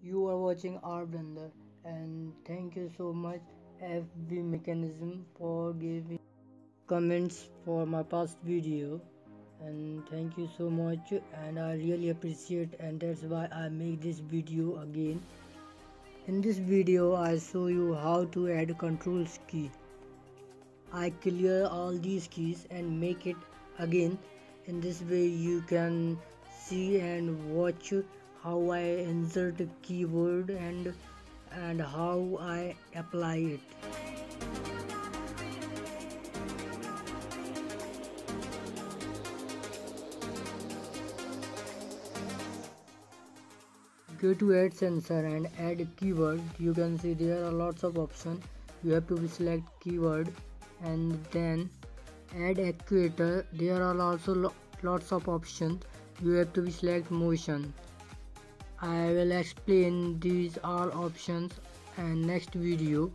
You are watching R Blender and thank you so much FB Mechanism for giving comments for my past video and thank you so much and I really appreciate and that's why I make this video again. In this video I show you how to add controls key. I clear all these keys and make it again in this way you can see and watch how I insert a keyboard and and how I apply it. Go to add sensor and add keyboard. You can see there are lots of options. You have to select keyboard and then add actuator. There are also lo lots of options. You have to select motion I will explain these all options and next video.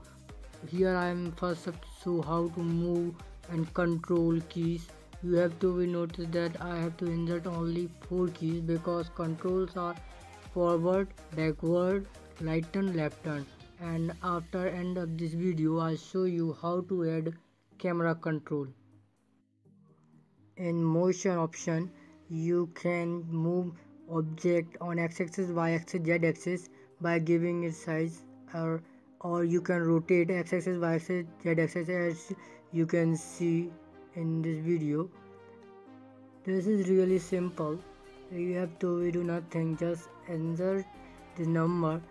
Here I am first show how to move and control keys. You have to be notice that I have to insert only 4 keys because controls are forward, backward, right turn, left turn and after end of this video I'll show you how to add camera control. In motion option you can move object on x-axis y-axis z-axis by giving its size or or you can rotate x-axis y-axis z-axis as you can see in this video. This is really simple. You have to do nothing just insert the number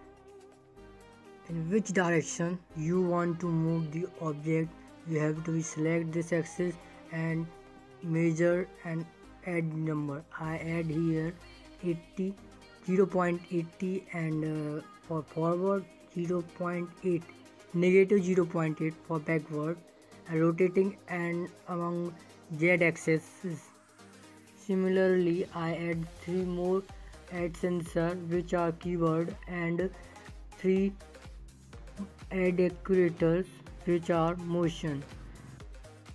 in which direction you want to move the object. You have to select this axis and measure and add number. I add here 80 0.80 and uh, for forward 0.8 negative 0.8 for backward rotating and among z axis. Similarly i add three more add sensor which are keyboard and three add actuators which are motion.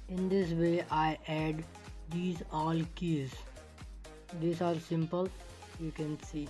In this way i add these all keys. These are simple you can see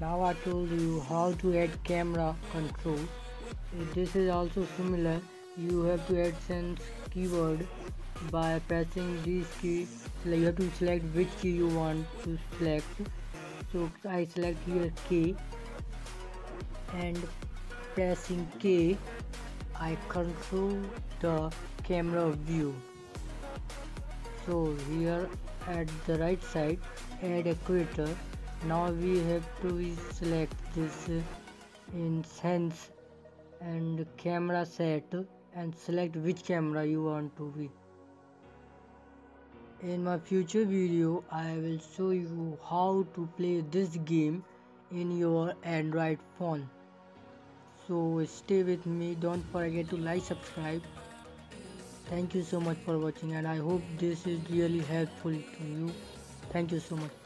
Now I told you how to add camera control. This is also similar. You have to add sense keyboard by pressing this key. You have to select which key you want to select. So I select here K and pressing K I control the camera view. So here at the right side add actuator. Now we have to select this in sense and camera set and select which camera you want to be. In my future video i will show you how to play this game in your android phone. So stay with me. Don't forget to like subscribe thank you so much for watching and i hope this is really helpful to you. Thank you so much